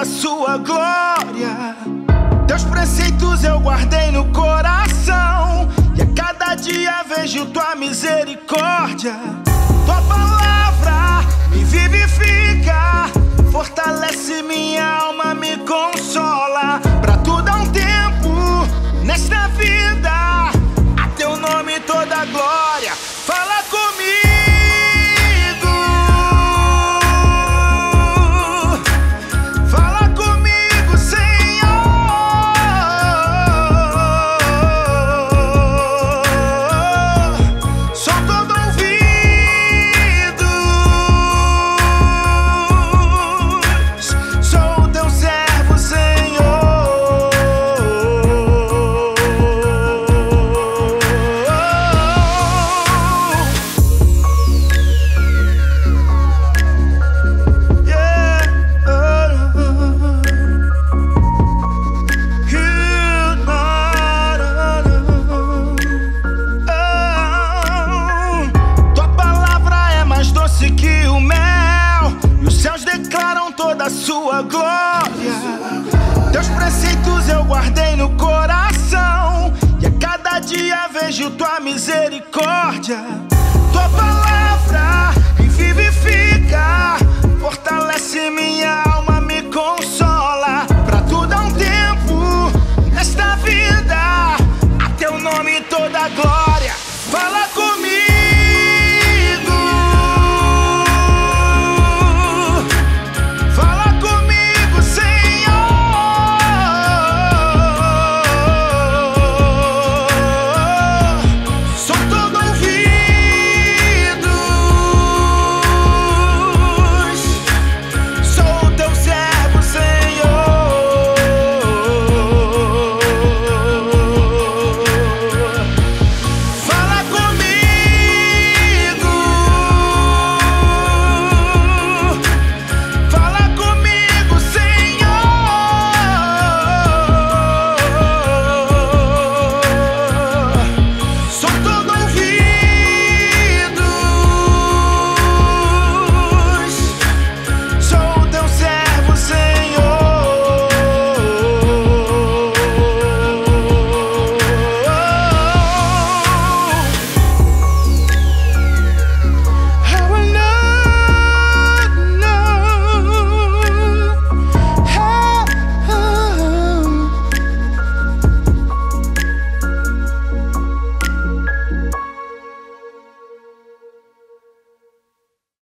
da sua glória. Teus preceitos eu guardei no coração, e a cada dia vejo tua misericórdia. Tua palavra me vivifica, fortalece minha alma, me consola. Pra tu dar um tempo nesta vida. Preceitos eu guardei no coração, e a cada dia vejo tua misericórdia. Tua